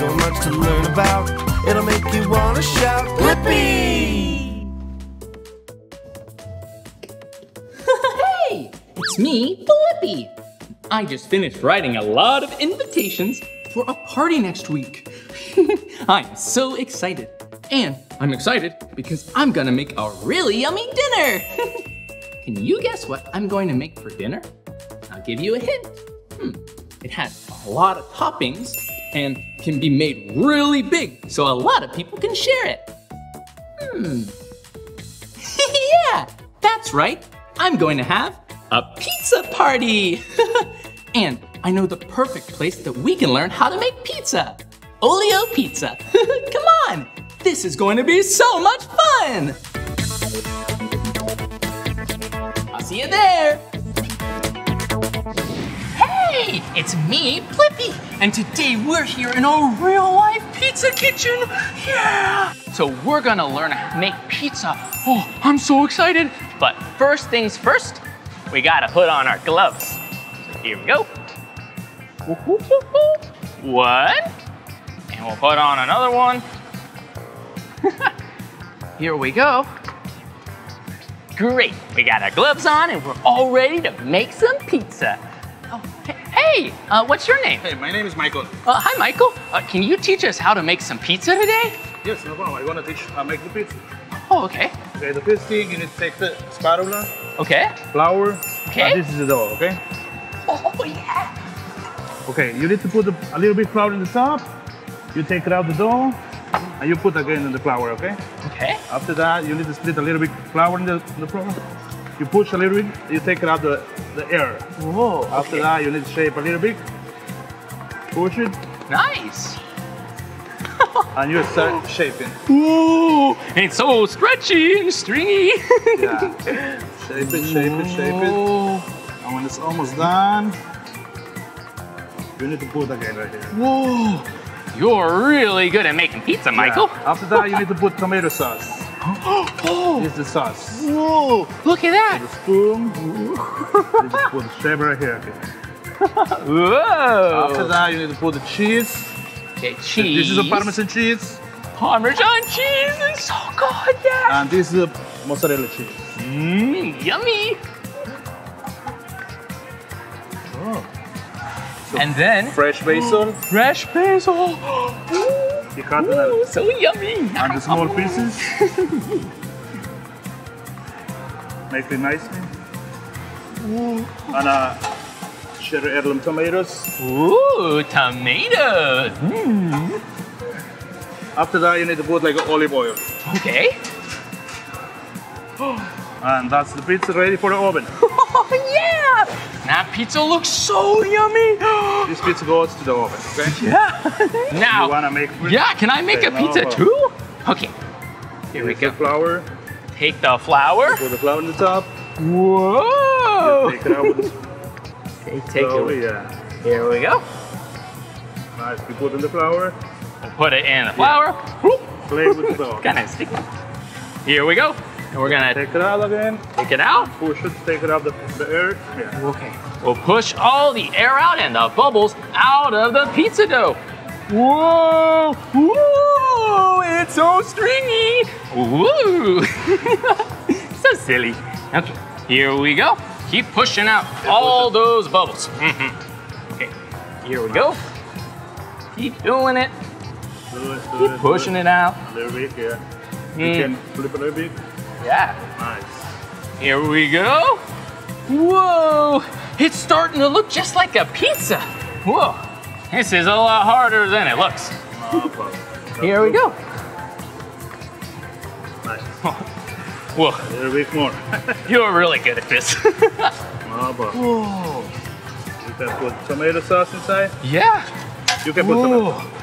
so much to learn about. It'll make you wanna shout, Blippi! hey, it's me, Blippi. I just finished writing a lot of invitations for a party next week. I'm so excited. And I'm excited because I'm gonna make a really yummy dinner. Can you guess what I'm going to make for dinner? I'll give you a hint. Hmm. It has a lot of toppings and can be made really big so a lot of people can share it. Hmm. yeah, that's right. I'm going to have a pizza party. and I know the perfect place that we can learn how to make pizza. Olio Pizza. Come on, this is going to be so much fun. I'll see you there. Hey, it's me, Blippi, and today we're here in a real life pizza kitchen. Yeah! So we're gonna learn how to make pizza. Oh, I'm so excited. But first things first, we gotta put on our gloves. Here we go. One, and we'll put on another one. Here we go. Great, we got our gloves on and we're all ready to make some pizza. Hey, uh, what's your name? Hey, my name is Michael. Uh, hi, Michael. Uh, can you teach us how to make some pizza today? Yes, no problem. I want to teach how to make the pizza. Oh, okay. Okay, the first thing you need to take the spatula, Okay. flour, Okay. and this is the dough, okay? Oh, yeah. Okay, you need to put a, a little bit flour in the top. You take it out the dough, and you put again in the flour, okay? Okay. After that, you need to split a little bit flour in the, in the flour. You push a little bit, you take out the, the air. Whoa. After okay. that, you need to shape a little bit. Push it, Nice. and you start shaping. Ooh, it's so stretchy and stringy. Yeah. shape it, shape it, shape it. And when it's almost done, you need to put again right here. Whoa. You're really good at making pizza, Michael. Yeah. After that, you need to put tomato sauce. Oh. This is the sauce. Whoa. Look at that! The that. spoon. you just put the shape right here. Okay. Whoa. After that, you need to put the cheese. Okay, cheese. This is a Parmesan cheese. Parmesan cheese is so good, yeah. And this is a mozzarella cheese. Mmm, yummy. Oh. And then Fresh basil. fresh basil. You cut Ooh, so yummy. and the small pieces. Make it nicely. And uh, cherry heirloom tomatoes. Ooh, tomatoes. Mm. After that, you need to put like olive oil. Okay. And that's the pizza ready for the oven. Oh yeah! That pizza looks so yummy. This pizza goes to the oven, okay? yeah. You now, wanna make yeah, can I make Okay, a pizza no. too? Okay. Here we Take go. the flour, Take the flour. put the flour on the top, Whoa! take it out with the Okay, take slowly, it. yeah. Here we go. Nice, you put in the flour, We'll put it in the flour. Whoop. play with the dough. Kind of sticky. Here we go. And we're gonna Take it out again, take it out. We should take it out the, the air. Yeah. Okay. We'll push all the air out and the bubbles out of the pizza dough. Whoa! Whoa! It's so stringy. Woo! so silly. Okay. Here we go. Keep pushing out all those bubbles. Mhm. Okay. Here we go. Keep doing it. Do it, do Keep it, pushing it out. A little bit, yeah. You Mm. can flip a little bit. Yeah. Nice. Here we go. Whoa! It's starting to look just like a pizza. Whoa! This is a lot harder than it looks. Here we go. Nice. Whoa! A little bit more. You're really good at this. Whoa! You can put tomato sauce inside. Yeah. You can put tomato.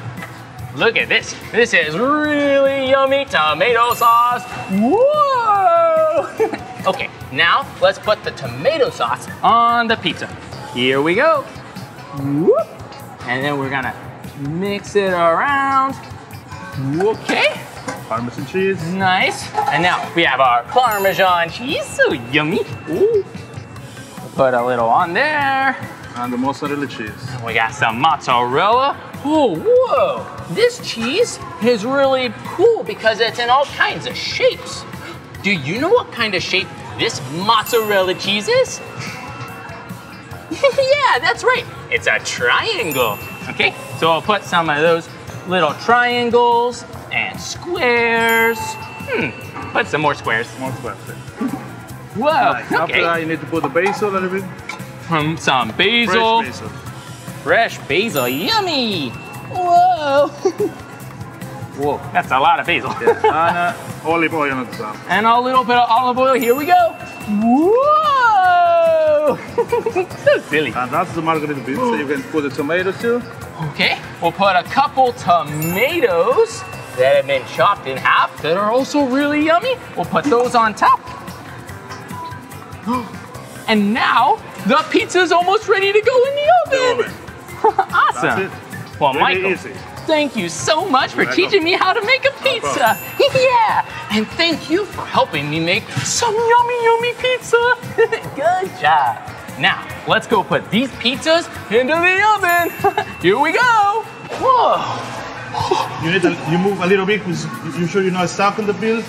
Look at this. This is really yummy tomato sauce. Whoa! okay, now let's put the tomato sauce on the pizza. Here we go. Whoop. And then we're gonna mix it around. Okay, Parmesan cheese. nice. And now we have our Parmesan cheese, so yummy. Ooh. Put a little on there. And the mozzarella cheese. We got some mozzarella. Oh, whoa! This cheese is really cool because it's in all kinds of shapes. Do you know what kind of shape this mozzarella cheese is? yeah, that's right. It's a triangle. Okay, so I'll put some of those little triangles and squares. Hmm, put some more squares. More squares. Whoa, Nice. After that, okay. you need to put the basil a little bit. Um, some Fresh basil. Basil. Fresh basil, yummy! Whoa! Whoa, that's a lot of basil. Yeah. and uh, olive oil on the top. and a little bit of olive oil, here we go. Whoa! so silly. And that's the margherita pizza. You can put the tomatoes too. Okay, we'll put a couple tomatoes that have been chopped in half that are also really yummy. We'll put those on top. And now the pizza is almost ready to go in the oven. awesome. That's it. Well, Michael, easy. thank you so much for teaching me how to make a pizza. yeah, and thank you for helping me make some yummy, yummy pizza. Good job. Now, let's go put these pizzas into the oven. Here we go. Whoa. You need to you move a little bit because you sure you're not stuck in the bill.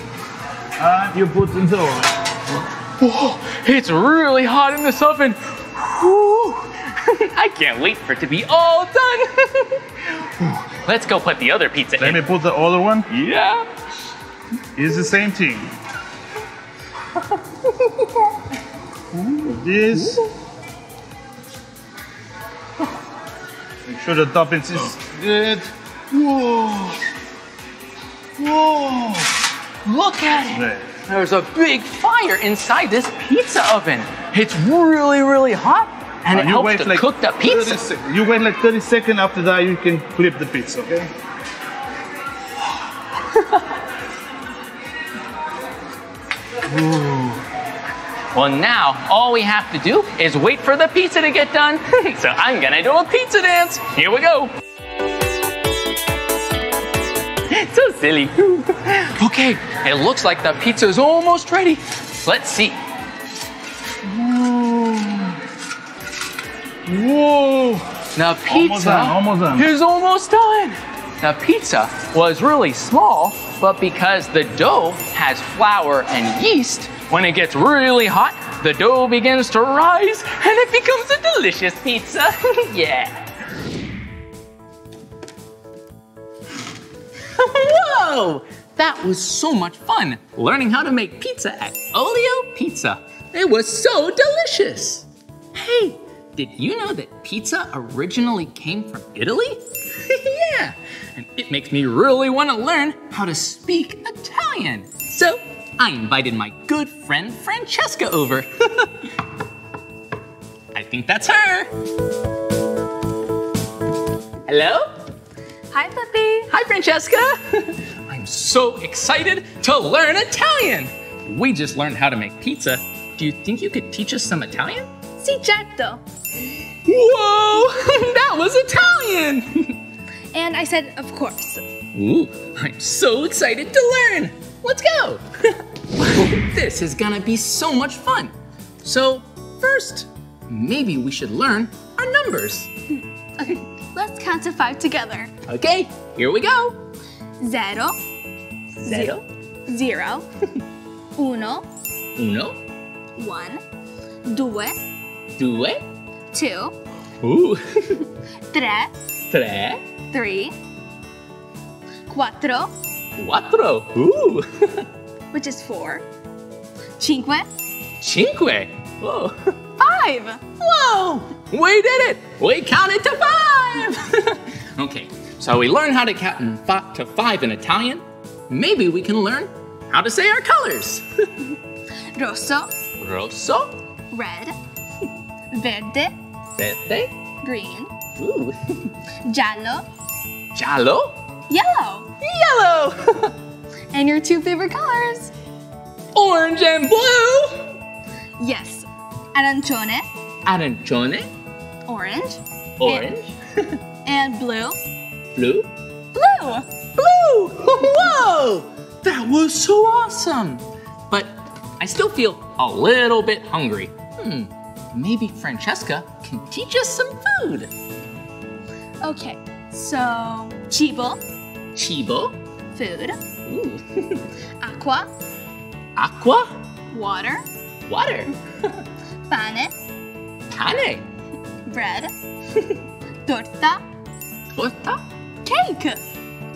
And you put in the oven. Whoa, it's really hot in this oven. Whew. I can't wait for it to be all done. Let's go put the other pizza Let in. Let me put the other one. Yeah. It's the same thing. this. Make sure the toppings is good. Whoa. Whoa. Look at it. There. There's a big fire inside this pizza oven. It's really, really hot, and it Uh, helps to cook the pizza. sec- you wait like 30 seconds after that you can flip the pizza, okay? Well, now all we have to do is wait for the pizza to get done. so I'm gonna do a pizza dance. Here we go. so silly. okay, it looks like the pizza is almost ready. Let's see. Whoa! Now pizza Almost done, almost done. is almost done. The pizza was really small, but because the dough has flour and yeast, when it gets really hot, the dough begins to rise and it becomes a delicious pizza. yeah. Whoa! That was so much fun learning how to make pizza at Olio Pizza. It was so delicious. Hey, did you know that pizza originally came from Italy? yeah, and it makes me really want to learn how to speak Italian. So I invited my good friend Francesca over. I think that's her. Hello? Hi, Blippi. Hi, Francesca. I'm so excited to learn Italian. We just learned how to make pizza. Do you think you could teach us some Italian? Sì, certo. Whoa, that was Italian. And I said, of course. Ooh, I'm so excited to learn. Let's go. this is gonna be so much fun. So, first, maybe we should learn our numbers. Okay, let's count to five together. Okay, here we go. Zero, Zero, zero, uno, uno, one, due, due, two, ooh, tre, tre, three, quattro, which is four, cinque, cinque. Whoa. five. Whoa! We did it! We counted to five! okay, so we learned how to count to five in Italian. Maybe we can learn how to say our colors. Rosso, Rosso, red, verde, verde, green, ooh, giallo, giallo, yellow. yellow, And your two favorite colors? orange and blue, Yes, arancione, arancione, orange, orange, and blue. blue, Blue! blue. Whoa! That was so awesome. But I still feel a little bit hungry. Hmm, maybe Francesca can teach us some food. Okay, So, cibo, Chibo. food. Ooh. Acqua, Aqua. water. Water. Pane, Pane. bread. Torta, Torta. cake.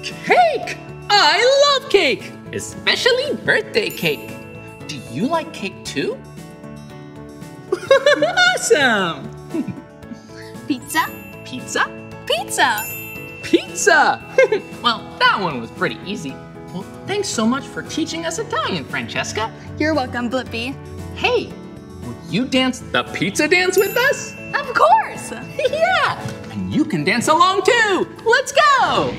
Cake! I love cake! Especially birthday cake. Do you like cake too? Awesome! Pizza, Pizza? pizza. Pizza! well, that one was pretty easy. Well, thanks so much for teaching us Italian, Francesca. You're welcome, Blippi. Hey, will you dance the pizza dance with us? Of course. yeah! And you can dance along too! Let's go!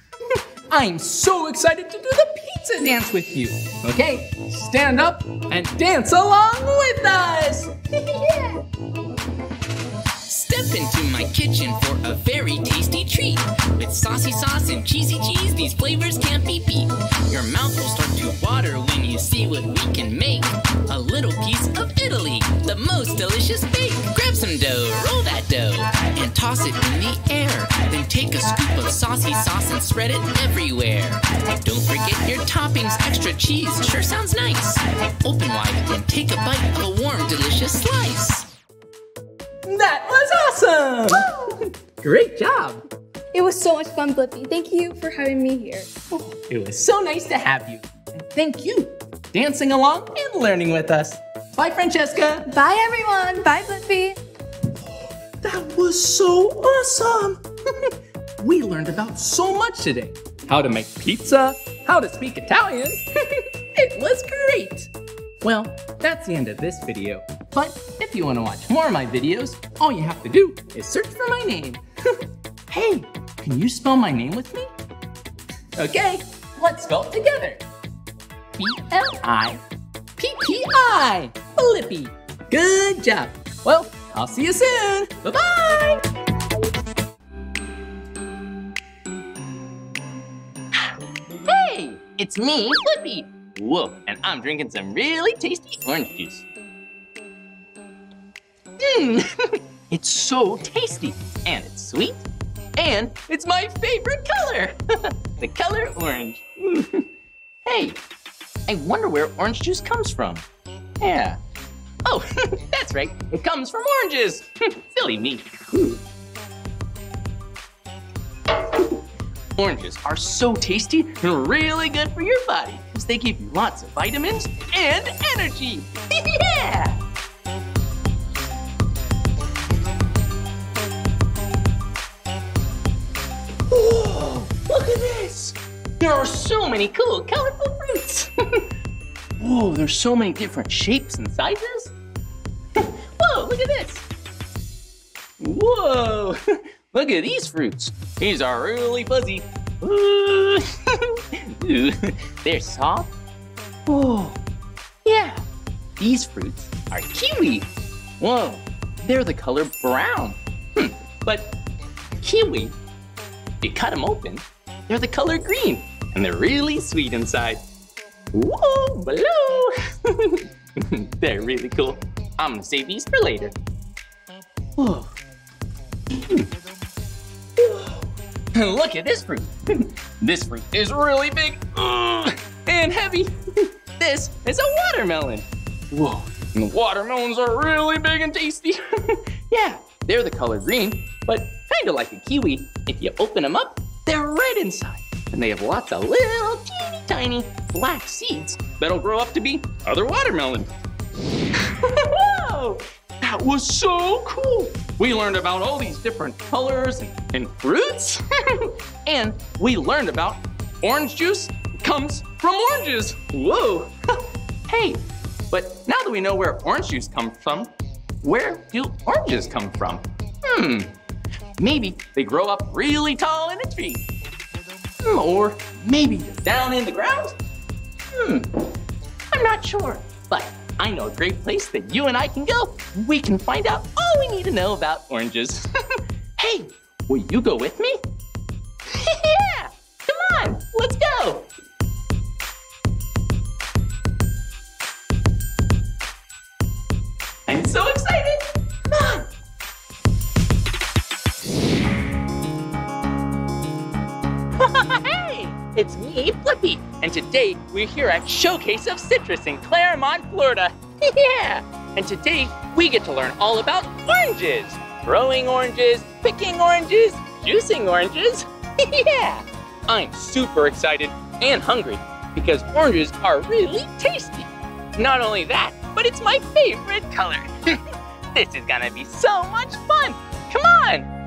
I'm so excited to do the pizza dance with you. Okay, stand up and dance along with us! yeah! Step into my kitchen for a very tasty treat. With saucy sauce and cheesy cheese, these flavors can't be beat. Your mouth will start to water when you see what we can make. A little piece of Italy, the most delicious bake. Grab some dough, roll that dough, and toss it in the air. Then take a scoop of saucy sauce and spread it everywhere. Don't forget your toppings, extra cheese, sure sounds nice. Open wide and take a bite of a warm, delicious slice. That was awesome! Great job! It was so much fun, Blippi. Thank you for having me here. It was so nice to have you. And thank you for dancing along and learning with us. Bye, Francesca. Bye, everyone. Bye, Blippi. That was so awesome! we learned about so much today. How to make pizza, how to speak Italian. it was great! Well, that's the end of this video. But if you want to watch more of my videos, all you have to do is search for my name. hey, can you spell my name with me? Okay, let's spell it together. B-L-I-P-P-I, Blippi. Good job. Well, I'll see you soon. Bye-bye. Hey, it's me, Blippi. Whoa, and I'm drinking some really tasty orange juice. Mmm, it's so tasty, and it's sweet, and it's my favorite color, the color orange. hey, I wonder where orange juice comes from. Yeah. Oh, that's right, it comes from oranges. Silly me. Oranges are so tasty and really good for your body because they give you lots of vitamins and energy. yeah! At this! There are so many cool, colorful fruits. Whoa, there's so many different shapes and sizes. Whoa, look at this. Whoa, look at these fruits. These are really fuzzy. Ooh. Ooh, They're soft. Whoa, yeah. These fruits are kiwi. Whoa, they're the color brown. Hmm, but kiwi, you cut them open, they're the color green, and they're really sweet inside. Whoa, below. they're really cool. I'm gonna save these for later. Whoa. Hmm. Look at this fruit. this fruit is really big and heavy. this is a watermelon. Whoa, and the watermelons are really big and tasty. yeah, they're the color green, but kind of like a kiwi. If you open them up, they're red inside. And they have lots of little teeny tiny black seeds that'll grow up to be other watermelon. Whoa! That was so cool. We learned about all these different colors and, and fruits. and we learned about orange juice comes from oranges. Whoa. hey, but now that we know where orange juice comes from, where do oranges come from? Hmm, maybe they grow up really tall in a tree. Hmm, Or maybe down in the ground? Hmm, I'm not sure, but I know a great place that you and I can go. We can find out all we need to know about oranges. hey, will you go with me? yeah, come on, let's go. I'm so excited. Hey, it's me, Blippi, and today we're here at Showcase of Citrus in Clermont, Florida. yeah, and today we get to learn all about oranges. Growing oranges, picking oranges, juicing oranges. yeah, I'm super excited and hungry because oranges are really tasty. Not only that, but it's my favorite color. this is gonna be so much fun. Come on.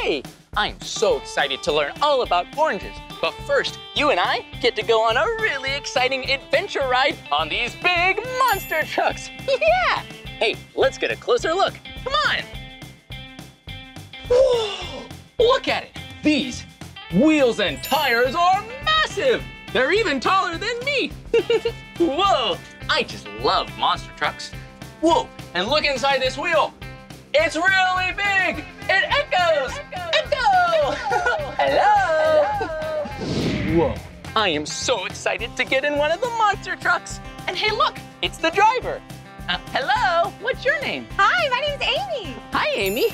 hey, I'm so excited to learn all about oranges. But first, you and I get to go on a really exciting adventure ride on these big monster trucks. yeah. Hey, let's get a closer look. Come on. Whoa, look at it. These wheels and tires are massive. They're even taller than me. Whoa, I just love monster trucks. Whoa, and look inside this wheel. It's really big. It echoes. Echo. Hello. Whoa, I am so excited to get in one of the monster trucks. And hey, look, it's the driver. Uh, hello, what's your name? Hi, my name's Amy. Hi, Amy.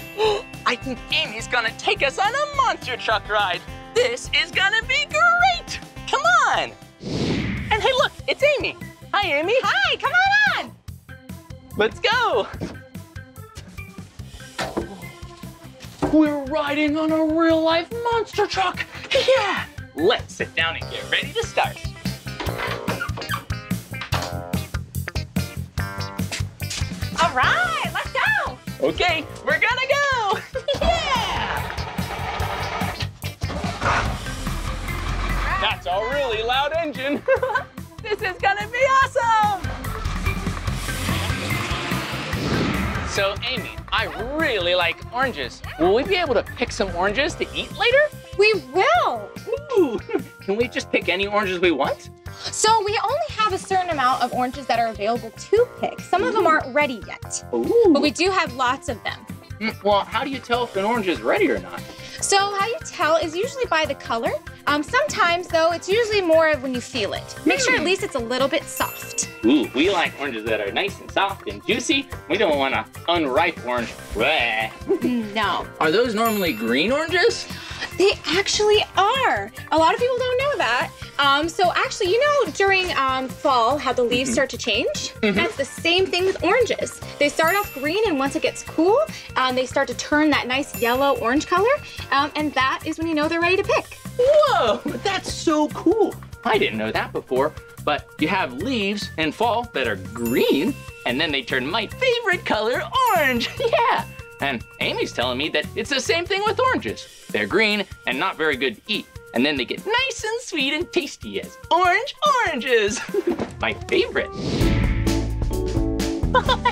I think Amy's gonna take us on a monster truck ride. This is gonna be great. Come on. And hey, look, it's Amy. Hi, Amy. Hi, come on on. Let's go. We're riding on a real life monster truck. Yeah. Let's sit down and get ready to start. All right, let's go. Okay, we're gonna go. yeah. That's a really loud engine. this is gonna be awesome. So, Amy, I really like oranges. Will we be able to pick some oranges to eat later? We will. Ooh, can we just pick any oranges we want? So we only have a certain amount of oranges that are available to pick. Some of them aren't ready yet, Ooh. but we do have lots of them. Mm, Well, how do you tell if an orange is ready or not? So how you tell is usually by the color. Um, sometimes though, it's usually more of when you feel it. Make sure at least it's a little bit soft. Ooh, we like oranges that are nice and soft and juicy. We don't want an unripe orange. Bleh. No. Are those normally green oranges? They actually are. A lot of people don't know that. Um, so actually, you know, during um, fall, how the leaves start to change? That's the same thing with oranges. They start off green, and once it gets cool, um, they start to turn that nice yellow orange color, um, and that is when you know they're ready to pick. Whoa, that's so cool. I didn't know that before. But you have leaves in fall that are green, and then they turn my favorite color, orange. yeah. And Amy's telling me that it's the same thing with oranges. They're green and not very good to eat. And then they get nice and sweet and tasty as orange oranges. my favorite.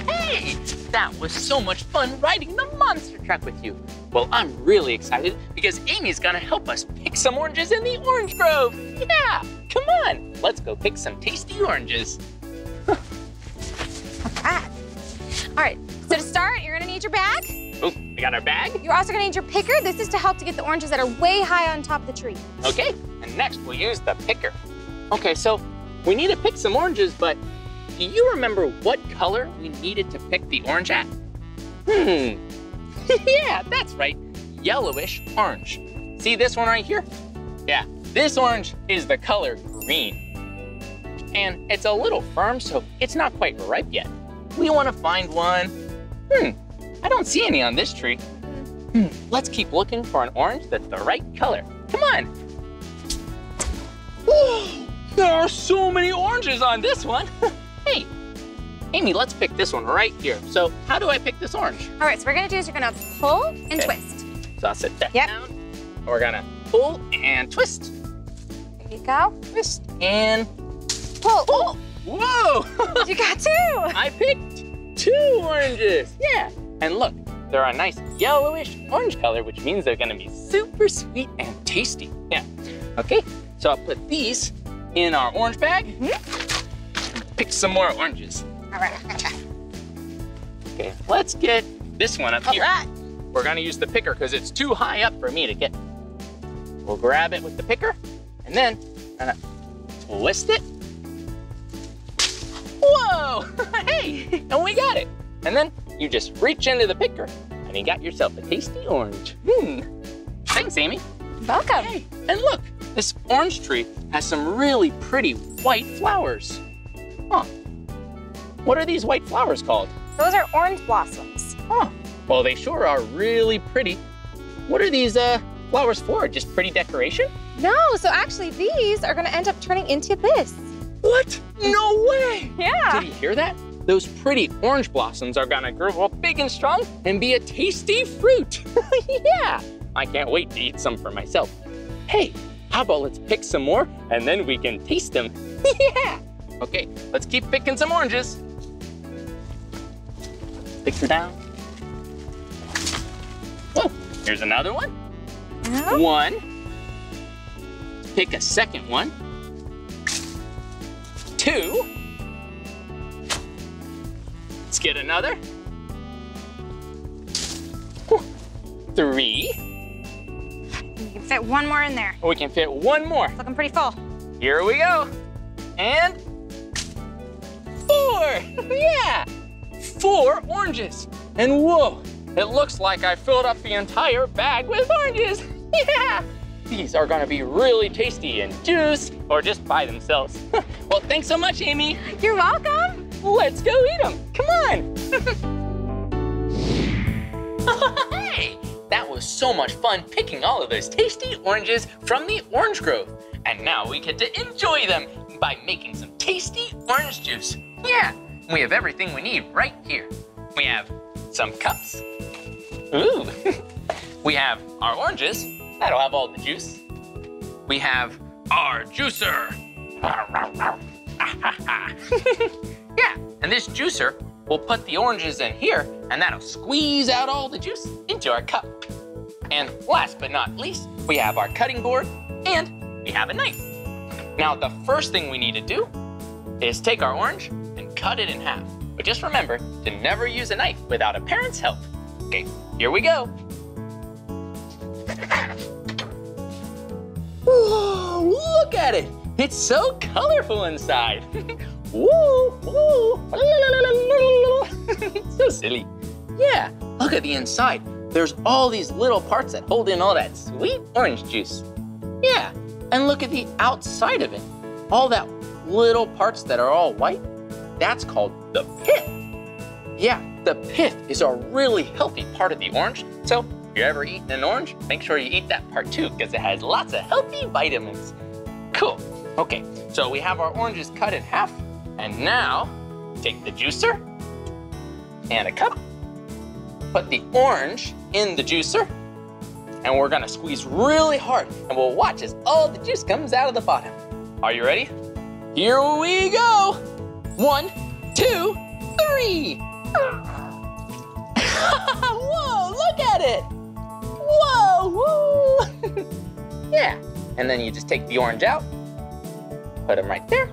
hey, that was so much fun riding the monster truck with you. Well, I'm really excited because Amy's gonna help us pick some oranges in the orange grove. Yeah, come on, let's go pick some tasty oranges. All right, so to start, you're gonna need your bag. Oh, we got our bag. You're also gonna need your picker. This is to help to get the oranges that are way high on top of the tree. Okay, and next we'll use the picker. Okay, so we need to pick some oranges, but do you remember what color we needed to pick the orange at? Hmm, yeah, that's right, yellowish orange. See this one right here? Yeah, this orange is the color green. And it's a little firm, so it's not quite ripe yet. We want to find one. Hmm, I don't see any on this tree. Hmm, let's keep looking for an orange that's the right color. Come on. There are so many oranges on this one. hey, Amy, let's pick this one right here. So how do I pick this orange? All right, so what we're gonna do is you're gonna pull and Okay. twist. So I'll sit that Yep. down. We're gonna pull and twist, There you go. twist, and Pull. pull. Whoa! You got two. I picked two oranges. Yeah. And look, they're a nice yellowish orange color, which means they're gonna be super sweet and tasty. Yeah. Okay, so I'll put these in our orange bag. Mm-hmm. Pick some more oranges. All right, I'm gonna try. Okay, let's get this one up All here. right. We're gonna use the picker because it's too high up for me to get. We'll grab it with the picker and then uh, twist it. Whoa! hey, and we got it. And then you just reach into the picker and you got yourself a tasty orange. Hmm. Thanks, Amy. Welcome. Hey, and look, this orange tree has some really pretty white flowers. Huh. What are these white flowers called? Those are orange blossoms. Huh. Well, they sure are really pretty. What are these uh, flowers for? Just pretty decoration? No, so actually these are gonna end up turning into this. What? No way! Yeah. Did you hear that? Those pretty orange blossoms are gonna grow up big and strong and be a tasty fruit. yeah, I can't wait to eat some for myself. Hey, how about let's pick some more and then we can taste them. yeah. Okay, let's keep picking some oranges. Pick her down. Whoa, here's another one. Yeah. One. Pick a second one. Two. Let's get another. Three. You can fit one more in there. We can fit one more. It's looking pretty full. Here we go. And four. yeah. Four oranges. And whoa, it looks like I filled up the entire bag with oranges. yeah. These are gonna be really tasty in juice or just by themselves. well, thanks so much, Amy. You're welcome. Let's go eat them. Come on. hey, that was so much fun picking all of those tasty oranges from the orange grove. And now we get to enjoy them by making some tasty orange juice. Yeah, we have everything we need right here. We have some cups. Ooh. we have our oranges. That'll have all the juice. We have our juicer. yeah, and this juicer will put the oranges in here and that'll squeeze out all the juice into our cup. And last but not least, we have our cutting board and we have a knife. Now, the first thing we need to do is take our orange cut it in half. But just remember to never use a knife without a parent's help. Okay, here we go. Whoa, look at it. It's so colorful inside. woo, woo. so silly. Yeah, look at the inside. There's all these little parts that hold in all that sweet orange juice. Yeah, and look at the outside of it. All that little parts that are all white, that's called the pith. Yeah, the pith is a really healthy part of the orange. So if you're ever eating an orange, make sure you eat that part too, because it has lots of healthy vitamins. Cool. Okay, so we have our oranges cut in half, and now take the juicer and a cup. Put the orange in the juicer, and we're gonna squeeze really hard, and we'll watch as all the juice comes out of the bottom. Are you ready? Here we go! One, two, three! Whoa, look at it! Whoa, yeah, and then you just take the orange out, put them right there,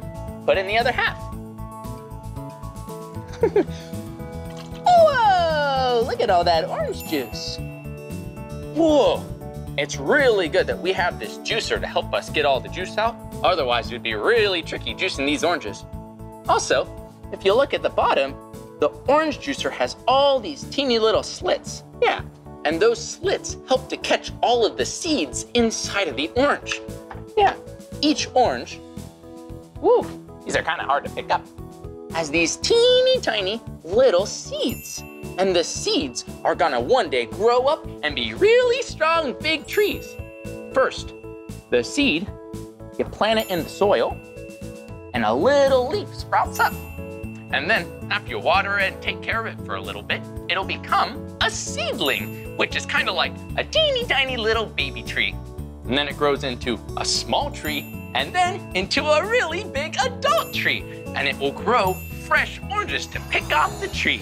put in the other half. Whoa, look at all that orange juice. Whoa, it's really good that we have this juicer to help us get all the juice out. Otherwise, it would be really tricky juicing these oranges. Also, if you look at the bottom, the orange juicer has all these teeny little slits. Yeah, and those slits help to catch all of the seeds inside of the orange. Yeah, each orange, woo, these are kind of hard to pick up, has these teeny tiny little seeds. And the seeds are gonna one day grow up and be really strong big trees. First, the seed, you plant it in the soil, and a little leaf sprouts up. And then after you water it and take care of it for a little bit, it'll become a seedling, which is kind of like a teeny tiny little baby tree. And then it grows into a small tree and then into a really big adult tree. And it will grow fresh oranges to pick off the tree.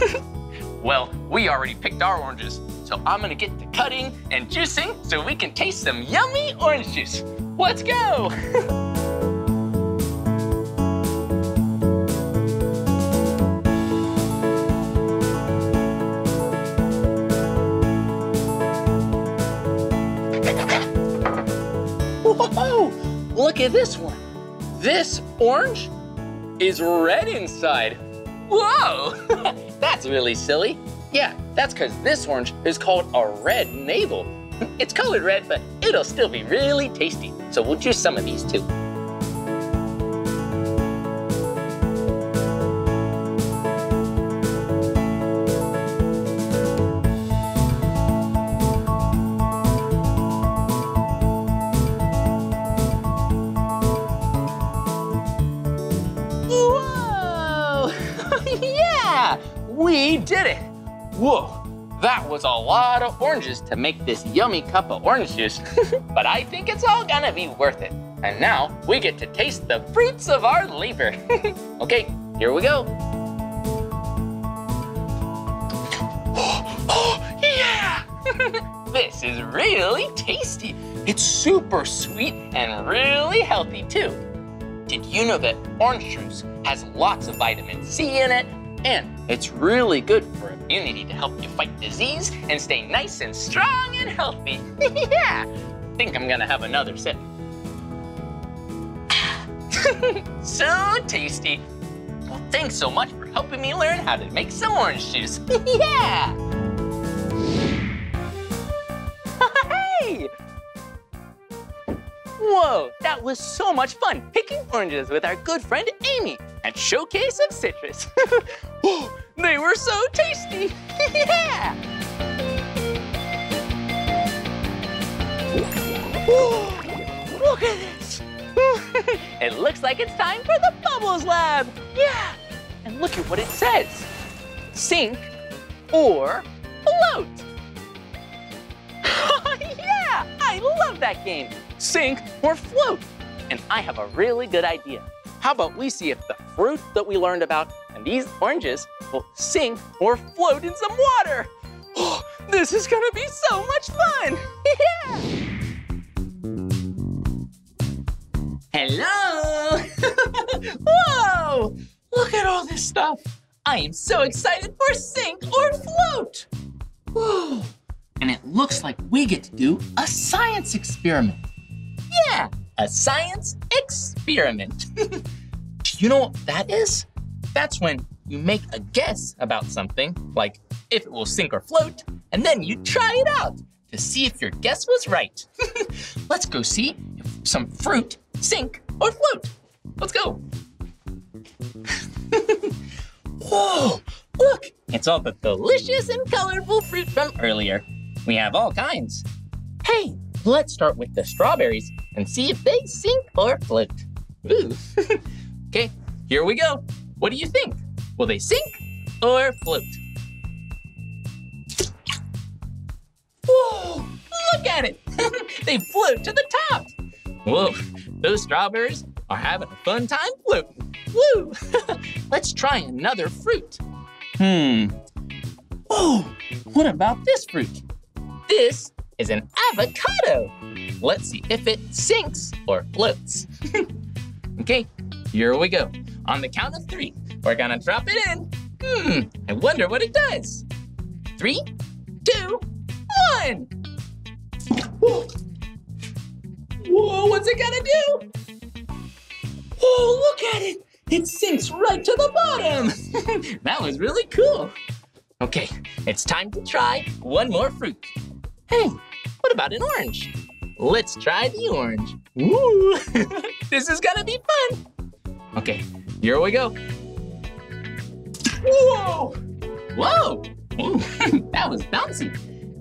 well, we already picked our oranges, so I'm gonna get to cutting and juicing so we can taste some yummy orange juice. Let's go! Look at this one. This orange is red inside. Whoa! that's really silly. Yeah, that's because this orange is called a red navel. It's colored red, but it'll still be really tasty. So we'll choose some of these too. yeah! We did it! Whoa! That was a lot of oranges to make this yummy cup of orange juice, but I think it's all gonna be worth it. And now we get to taste the fruits of our labor. okay, here we go. Oh, yeah! this is really tasty. It's super sweet and really healthy too. Did you know that orange juice has lots of vitamin C in it? And it's really good for immunity to help you fight disease and stay nice and strong and healthy. yeah! Think I'm gonna have another sip. so tasty. Well, thanks so much for helping me learn how to make some orange juice. yeah! Whoa, that was so much fun picking oranges with our good friend Amy at Showcase of Citrus. oh, they were so tasty. yeah! Whoa, look at this. it looks like it's time for the Bubbles Lab. Yeah, and look at what it says. Sink or float. yeah, I love that game. Sink or float. And I have a really good idea. How about we see if the fruit that we learned about and these oranges will sink or float in some water. Oh, this is gonna be so much fun. yeah. Hello. Whoa, look at all this stuff. I am so excited for sink or float. Whoa. And it looks like we get to do a science experiment. Yeah, a science experiment. do you know what that is? That's when you make a guess about something, like if it will sink or float, and then you try it out to see if your guess was right. Let's go see if some fruit sink or float. Let's go. Whoa, look, it's all the delicious and colorful fruit from earlier. We have all kinds. Hey, let's start with the strawberries and see if they sink or float. Ooh. okay, here we go. What do you think? Will they sink or float? Whoa, look at it. they float to the top. Whoa, those strawberries are having a fun time floating. Woo! Let's try another fruit. Hmm. Oh, what about this fruit? This is an avocado. Let's see if it sinks or floats. okay, here we go. On the count of three, we're gonna drop it in. Hmm, I wonder what it does. Three, two, one. Whoa, Whoa what's it gonna do? Oh, look at it. It sinks right to the bottom. that was really cool. Okay, it's time to try one more fruit. Hey, what about an orange? Let's try the orange. Ooh, this is gonna be fun. Okay, here we go. Whoa! Whoa! Ooh, that was bouncy.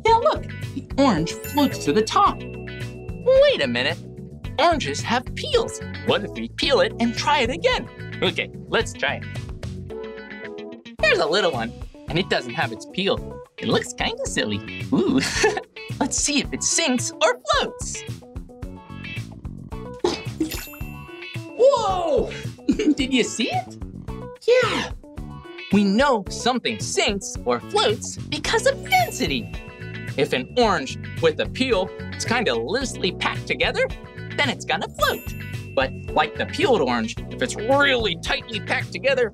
Yeah, look, the orange floats to the top. Wait a minute. Oranges have peels. What if we peel it and try it again? Okay, let's try it. There's a little one, and it doesn't have its peel. It looks kind of silly. Ooh, let's see if it sinks or floats. Whoa! Did you see it? Yeah. We know something sinks or floats because of density. If an orange with a peel is kind of loosely packed together, then it's gonna float. But like the peeled orange, if it's really tightly packed together,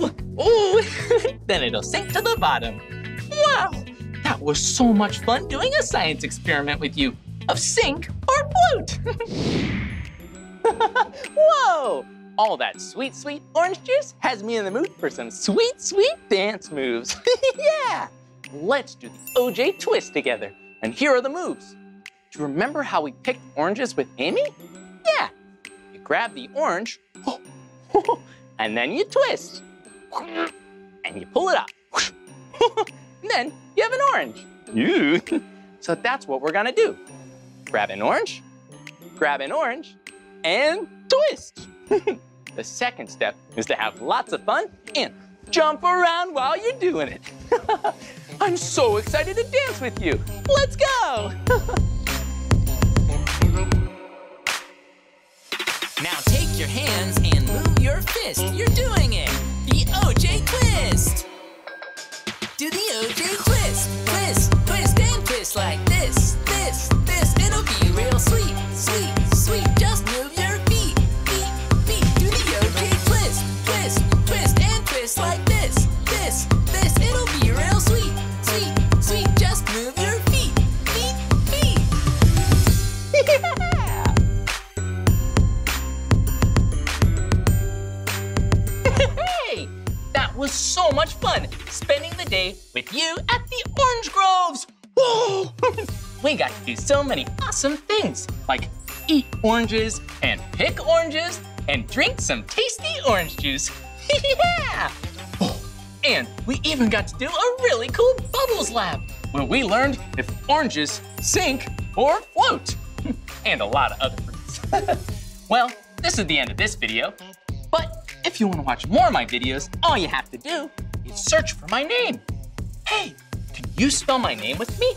ooh, then it'll sink to the bottom. Wow, that was so much fun doing a science experiment with you of sink or float. Whoa, all that sweet, sweet orange juice has me in the mood for some sweet, sweet dance moves. yeah, let's do the OJ twist together. And here are the moves. Do you remember how we picked oranges with Amy? Yeah. You grab the orange, and then you twist. And you pull it up. Then you have an orange. Ew. So that's what we're gonna do. Grab an orange, grab an orange, and twist. the second step is to have lots of fun and jump around while you're doing it. I'm so excited to dance with you. Let's go. Now take your hands and move your fist. You're doing it. Do the OJ twist. Twist, twist, and twist like this. This, this. It'll be real sweet, sweet, sweet. Just move your feet, feet, feet. Do the OJ twist. Twist, twist, and twist like this. This, this. It'll be real sweet, sweet, sweet. Just move your feet, feet, feet. That was so much fun day with you at the Orange Groves. Whoa! we got to do so many awesome things, like eat oranges and pick oranges and drink some tasty orange juice. yeah! And we even got to do a really cool bubbles lab where we learned if oranges sink or float, and a lot of other fruits. well, this is the end of this video, but if you want to watch more of my videos, all you have to do is search for my name. Hey, can you spell my name with me?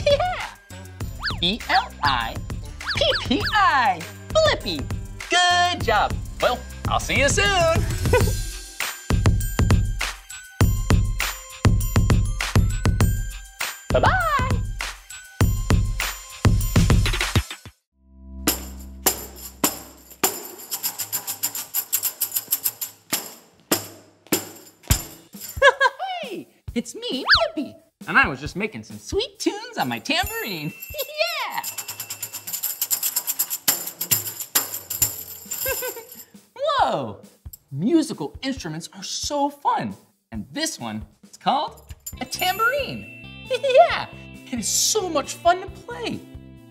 yeah! B-L-I-P-P-I, Blippi. Good job. Well, I'll see you soon. Bye-bye. It's me, Blippi. And I was just making some sweet tunes on my tambourine. yeah! Whoa! Musical instruments are so fun. And this one, it's called a tambourine. yeah! It is so much fun to play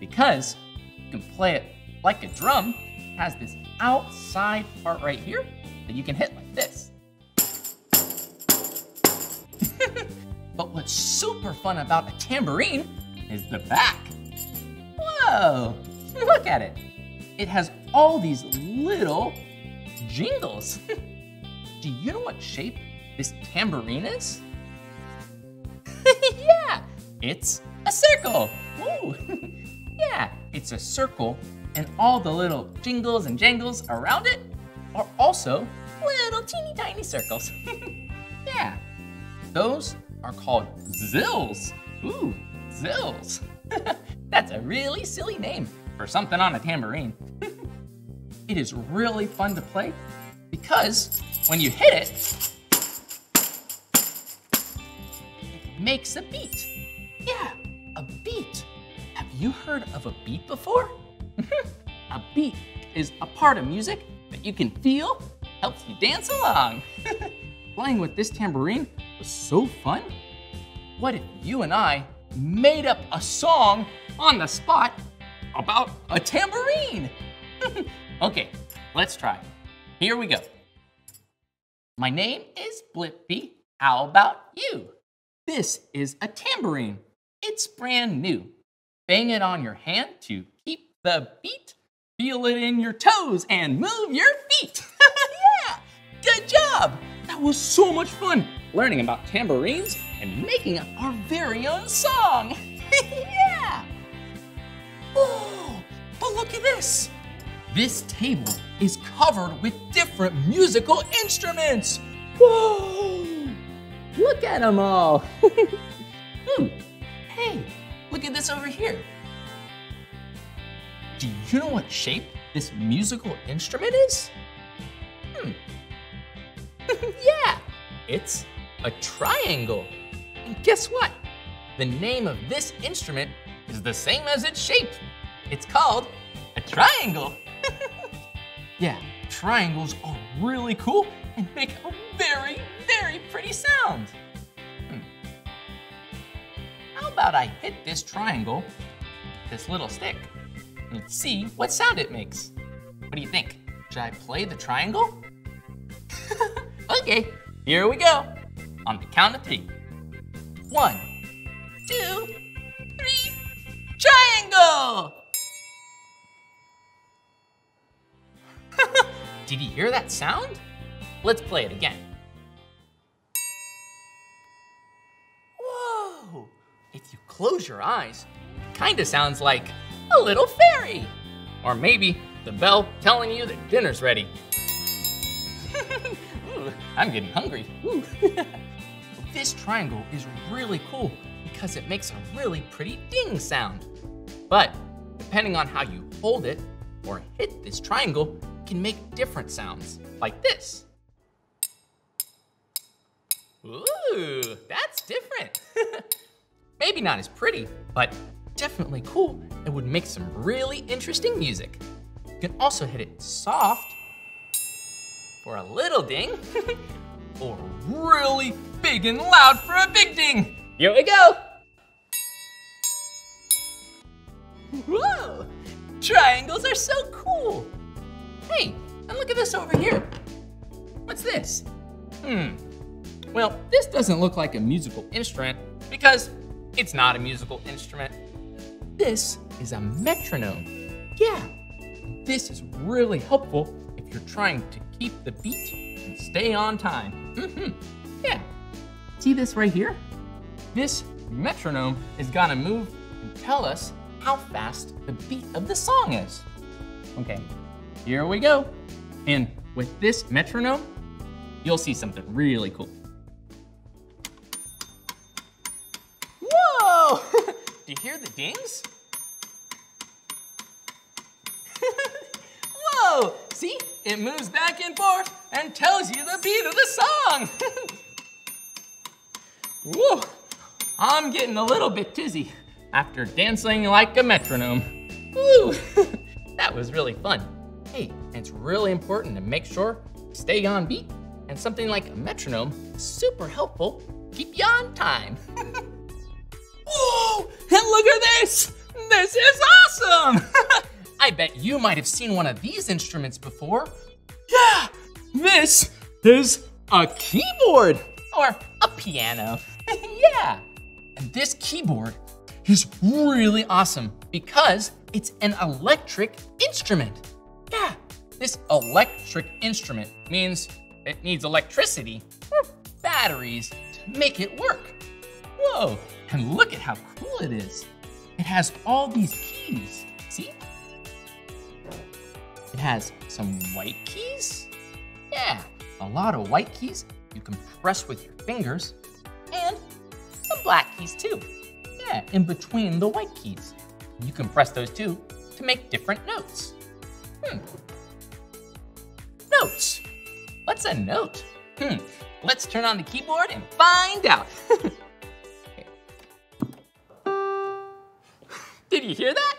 because you can play it like a drum. It has this outside part right here that you can hit like this. But what's super fun about a tambourine is the back. Whoa, look at it. It has all these little jingles. Do you know what shape this tambourine is? yeah, it's a circle. Ooh. yeah, it's a circle and all the little jingles and jangles around it are also little teeny tiny circles. yeah, those are called zills. Ooh, zills. That's a really silly name for something on a tambourine. it is really fun to play because when you hit it, it makes a beat. Yeah, a beat. Have you heard of a beat before? a beat is a part of music that you can feel, helps you dance along. Playing with this tambourine was so fun. What if you and I made up a song on the spot about a tambourine? okay, let's try. Here we go. My name is Blippi. How about you? This is a tambourine. It's brand new. Bang it on your hand to keep the beat. Feel it in your toes and move your feet. good job. That was so much fun learning about tambourines and making our very own song. yeah. Oh, but look at this. This table is covered with different musical instruments. Whoa! Look at them all. hmm. Hey, look at this over here. Do you know what shape this musical instrument is? Yeah, it's a triangle. And guess what? The name of this instrument is the same as its shape. It's called a triangle. yeah, triangles are really cool and make a very, very pretty sound. Hmm. how about I hit this triangle, this little stick, and see what sound it makes? What do you think? Should I play the triangle? okay, here we go. On the count of three. One, two, three, triangle! Did you hear that sound? Let's play it again. Whoa! If you close your eyes, it kinda sounds like a little fairy. Or maybe the bell telling you that dinner's ready. I'm getting hungry. This triangle is really cool because it makes a really pretty ding sound. But depending on how you hold it or hit this triangle, it can make different sounds, like this. Ooh, that's different. Maybe not as pretty, but definitely cool and would make some really interesting music. You can also hit it soft for a little ding, or really big and loud for a big ding. Here we go. Whoa, triangles are so cool. Hey, and look at this over here. What's this? Hmm, well, this doesn't look like a musical instrument because it's not a musical instrument. This is a metronome. Yeah, this is really helpful you're trying to keep the beat and stay on time. Mm-hmm. Yeah. See this right here? This metronome is gonna move and tell us how fast the beat of the song is. Okay, here we go. And with this metronome, you'll see something really cool. Whoa! Do you hear the dings? Whoa! See? It moves back and forth and tells you the beat of the song. Whoa! I'm getting a little bit dizzy after dancing like a metronome. Woo! that was really fun. Hey, it's really important to make sure stay on beat, and something like a metronome is super helpful keep you on time. Whoa! And look at this! This is awesome! I bet you might have seen one of these instruments before. Yeah! This is a keyboard! Or a piano. yeah! And this keyboard is really awesome because it's an electric instrument. Yeah, this electric instrument means it needs electricity or batteries to make it work. Whoa, and look at how cool it is. It has all these keys? It has some white keys. Yeah, a lot of white keys you can press with your fingers and some black keys too. Yeah, in between the white keys. You can press those too to make different notes. Hmm. Notes. What's a note? Hmm. Let's turn on the keyboard and find out. Did you hear that?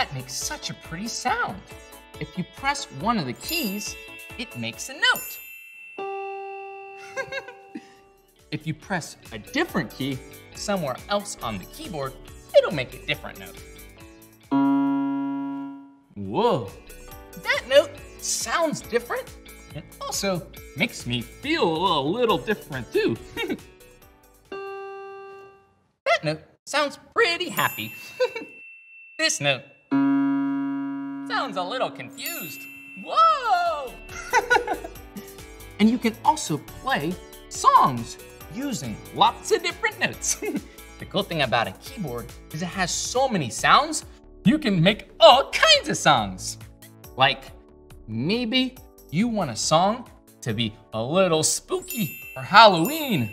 That makes such a pretty sound. If you press one of the keys, it makes a note. if you press a different key somewhere else on the keyboard, it'll make a different note. Whoa, that note sounds different and also makes me feel a little different too. that note sounds pretty happy. this note sounds a little confused. Whoa! and you can also play songs using lots of different notes. the cool thing about a keyboard is it has so many sounds, you can make all kinds of songs. Like maybe you want a song to be a little spooky for Halloween.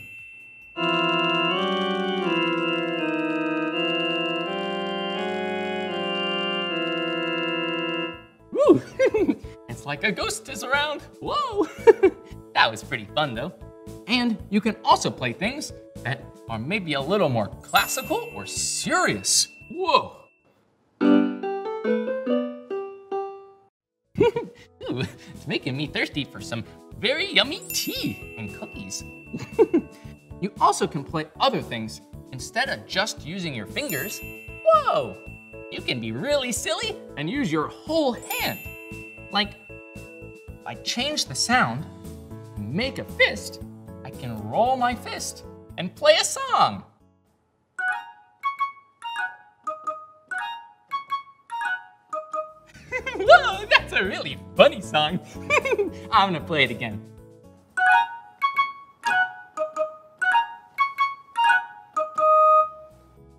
Like a ghost is around. Whoa! that was pretty fun though. And you can also play things that are maybe a little more classical or serious. Whoa! Ooh, it's making me thirsty for some very yummy tea and cookies. you also can play other things instead of just using your fingers. Whoa! You can be really silly and use your whole hand. Like, I change the sound, make a fist, I can roll my fist and play a song. Whoa, that's a really funny song. I'm gonna play it again.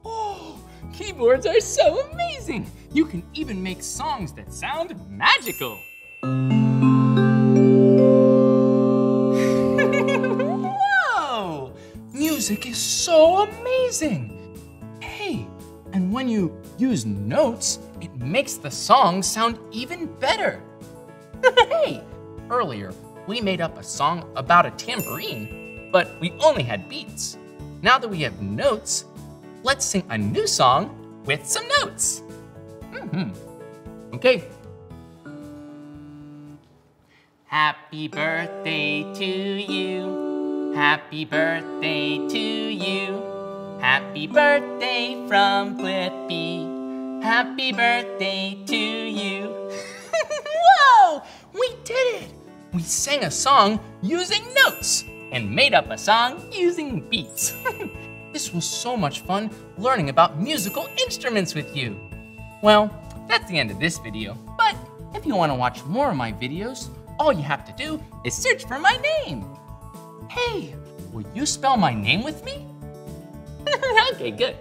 Oh, keyboards are so amazing. You can even make songs that sound magical. Music is so amazing. Hey, and when you use notes, it makes the song sound even better. hey, earlier we made up a song about a tambourine, but we only had beats. Now that we have notes, let's sing a new song with some notes. hmm Okay. Happy birthday to you. Happy birthday to you. Happy birthday from Blippi. Happy birthday to you. Whoa! We did it! We sang a song using notes and made up a song using beats. this was so much fun learning about musical instruments with you. Well, that's the end of this video, but if you want to watch more of my videos, all you have to do is search for my name. Hey, will you spell my name with me? okay, good.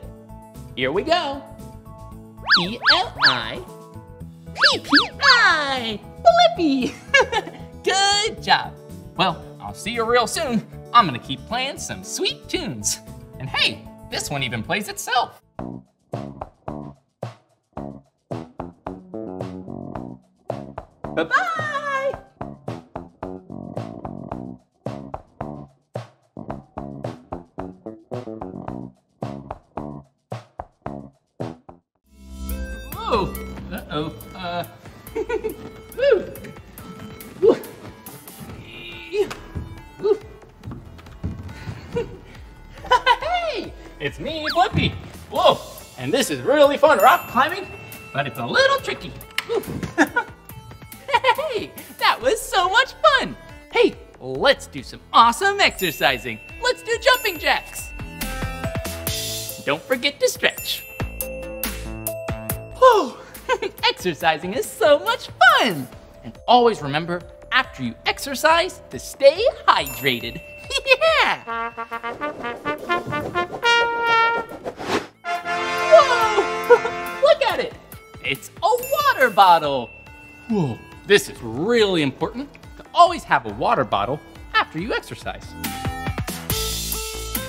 Here we go. E L I P P I. Blippi. good job. Well, I'll see you real soon. I'm gonna keep playing some sweet tunes. And hey, this one even plays itself. Bye-bye. This is really fun rock climbing, but it's a little tricky. Hey! That was so much fun! Hey, let's do some awesome exercising. Let's do jumping jacks. Don't forget to stretch. Whew! Exercising is so much fun! And always remember, after you exercise, to stay hydrated. bottle! Whoa, this is really important to always have a water bottle after you exercise.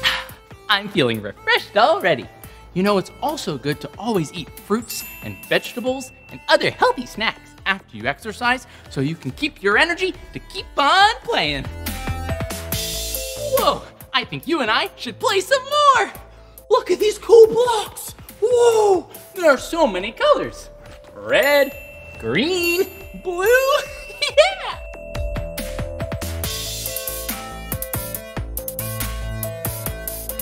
I'm feeling refreshed already. You know, it's also good to always eat fruits and vegetables and other healthy snacks after you exercise so you can keep your energy to keep on playing. Whoa, I think you and I should play some more. Look at these cool blocks. Whoa, there are so many colors. Red, green, blue, yeah.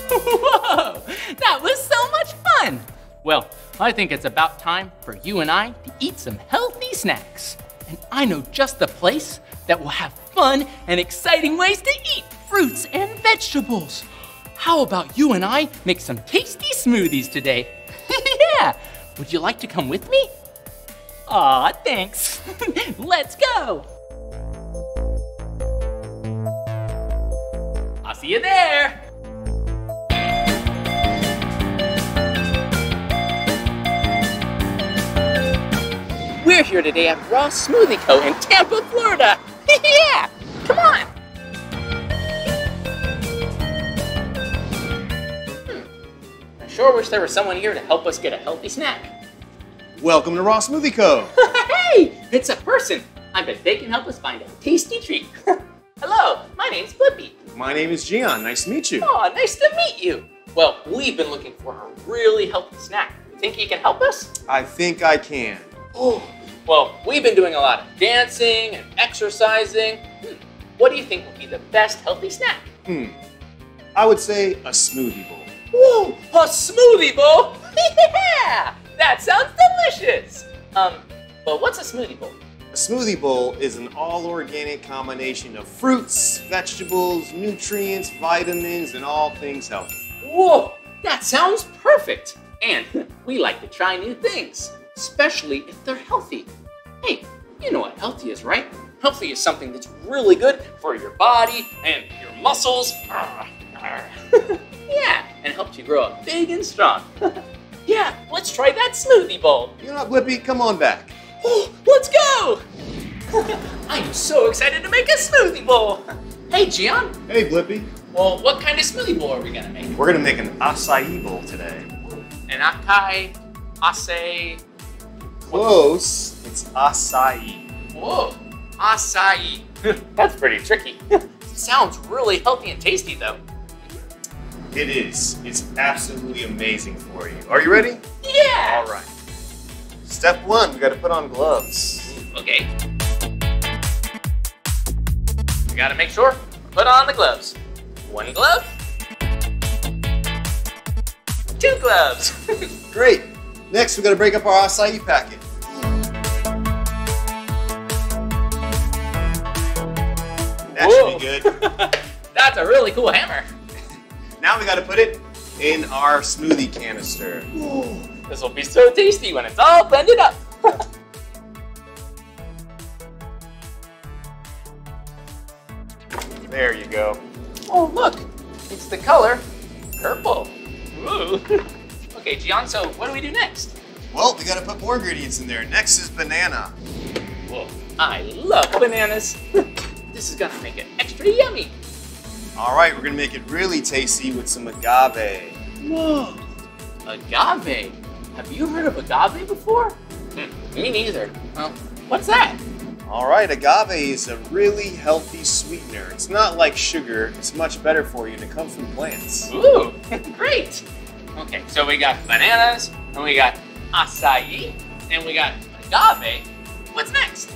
Whoa, that was so much fun. Well, I think it's about time for you and I to eat some healthy snacks. And I know just the place that will have fun and exciting ways to eat fruits and vegetables. How about you and I make some tasty smoothies today? yeah, would you like to come with me? Aw, thanks. Let's go. I'll see you there. We're here today at Raw Smoothie Co. in Tampa, Florida. yeah, come on. Hmm. I sure wish there was someone here to help us get a healthy snack. Welcome to Raw Smoothie Co. hey, it's a person. I bet they can help us find a tasty treat. Hello, my name's Blippi. My name is Gian. Nice to meet you. Oh, nice to meet you. Well, we've been looking for a really healthy snack. You think you can help us? I think I can. Oh, Well, we've been doing a lot of dancing and exercising. Hmm. What do you think would be the best healthy snack? Hmm. I would say a smoothie bowl. Whoa, a smoothie bowl? yeah, that sounds delicious. Um, but what's a smoothie bowl? A smoothie bowl is an all-organic combination of fruits, vegetables, nutrients, vitamins, and all things healthy. Whoa, that sounds perfect. And we like to try new things, especially if they're healthy. Hey, you know what healthy is, right? Healthy is something that's really good for your body and your muscles. yeah, and helps you grow up big and strong. yeah, let's try that smoothie bowl. You know what, Blippi? Come on back. Oh, let's go! I am so excited to make a smoothie bowl. Hey, Gian. Hey, Blippi. Well, what kind of smoothie bowl are we gonna make? We're gonna make an acai bowl today. An acai, acai, Close. It's acai. whoa, acai. That's pretty tricky. Sounds really healthy and tasty though. It is. It's absolutely amazing for you. Are you ready? Yeah! All right. Step one, we gotta put on gloves. Okay. We gotta make sure put on the gloves. One glove. Two gloves. Great. Next, we gotta break up our acai packet. That should be good. That's a really cool hammer. Now we gotta put it in our smoothie canister. This will be so tasty when it's all blended up. There you go. Oh, look, it's the color purple. Ooh. okay, Gian, so what do we do next? Well, we gotta put more ingredients in there. Next is banana. Whoa, I love bananas. this is gonna make it extra yummy. All right, we're gonna make it really tasty with some agave. Whoa, agave. Have you heard of agave before? Hmm, me neither. Well, what's that? All right, agave is a really healthy sweetener. It's not like sugar. It's much better for you, and it comes from plants. Ooh, great. Okay, so we got bananas, and we got acai, and we got agave. What's next?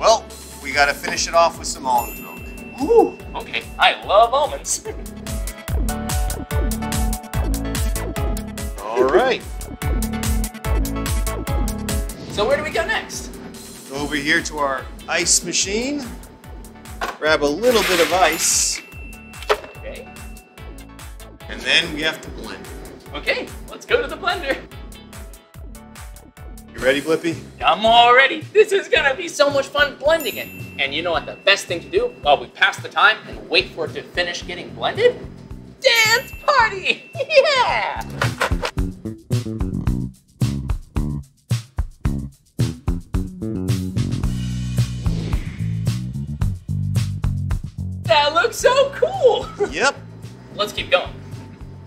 Well, we gotta finish it off with some almond. Ooh, okay, I love almonds. All right, so where do we go next? go over here to our ice machine. Grab a little bit of ice, Okay, and then we have to blend. okay, let's go to the blender. You ready, Blippi? I'm all ready. This is gonna be so much fun blending it. And you know what the best thing to do while we pass the time and wait for it to finish getting blended? Dance party! Yeah! That looks so cool! Yep. Let's keep going.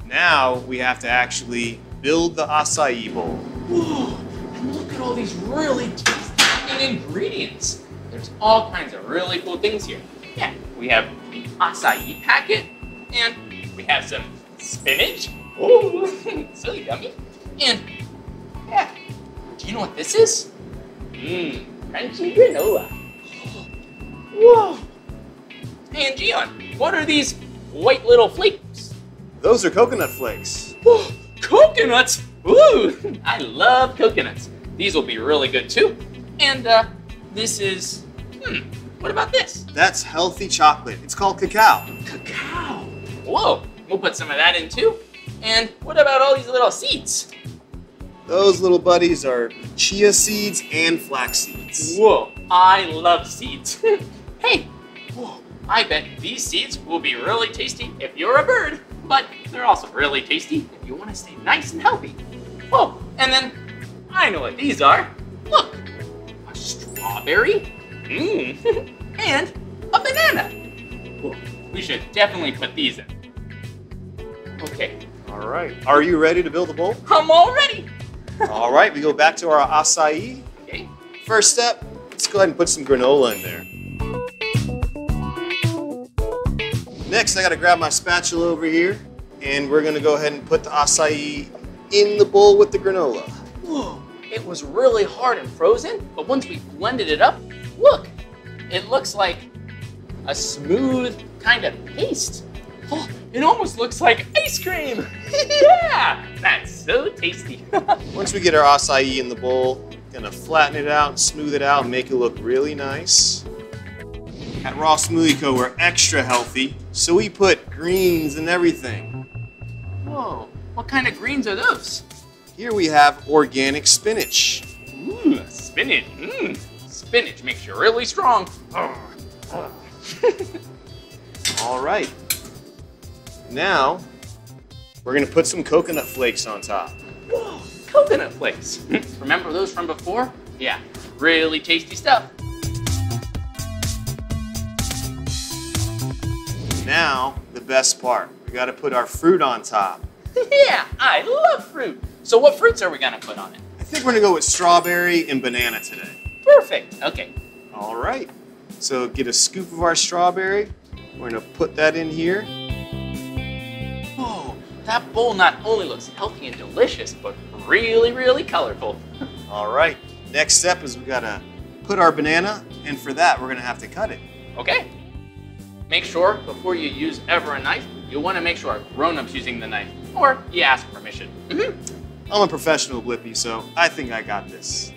Now we have to actually build the acai bowl. Whoa, and look at all these really tasty ingredients. There's all kinds of really cool things here. Yeah, we have the acai packet, and we have some spinach. Ooh, so yummy. And yeah, do you know what this is? Mmm, crunchy granola. Whoa. And Gian, what are these white little flakes? Those are coconut flakes. Whoa, coconuts! Ooh, I love coconuts. These will be really good too. And uh, this is, hmm, what about this? That's healthy chocolate. It's called cacao. Cacao. Whoa, we'll put some of that in too. And what about all these little seeds? Those little buddies are chia seeds and flax seeds. Whoa, I love seeds. hey, whoa, I bet these seeds will be really tasty if you're a bird, but they're also really tasty if you want to stay nice and healthy. Whoa, and then I know what these are. Look, a strawberry, mmm, and a banana. Whoa, we should definitely put these in. Okay, All right. Are you ready to build a bowl? I'm all ready. All right, we go back to our acai. Okay, First step, let's go ahead and put some granola in there. Next, I gotta grab my spatula over here, and we're gonna go ahead and put the acai in the bowl with the granola. Whoa, it was really hard and frozen, but once we blended it up, look, it looks like a smooth kind of paste. Oh, it almost looks like ice cream. yeah, that's so tasty. Once we get our acai in the bowl, gonna flatten it out, smooth it out, make it look really nice. At Raw Smoothie Co, we're extra healthy, so we put greens and everything. Whoa, what kind of greens are those? Here we have organic spinach. Ooh, spinach. Mmm, spinach makes you really strong. All right. Now, we're gonna put some coconut flakes on top. Whoa, coconut flakes. Remember those from before? Yeah, really tasty stuff. Now, the best part. We gotta put our fruit on top. yeah, I love fruit. So what fruits are we gonna put on it? I think we're gonna go with strawberry and banana today. Perfect. Okay. All right. So get a scoop of our strawberry. We're gonna put that in here. Oh, that bowl not only looks healthy and delicious, but really, really colorful. All right. Next step is we gotta put our banana, and for that, we're gonna have to cut it. Okay. Make sure before you use ever a knife, you want to make sure grown-up's using the knife, or you ask permission. Mhm. I'm a professional Blippi, so I think I got this.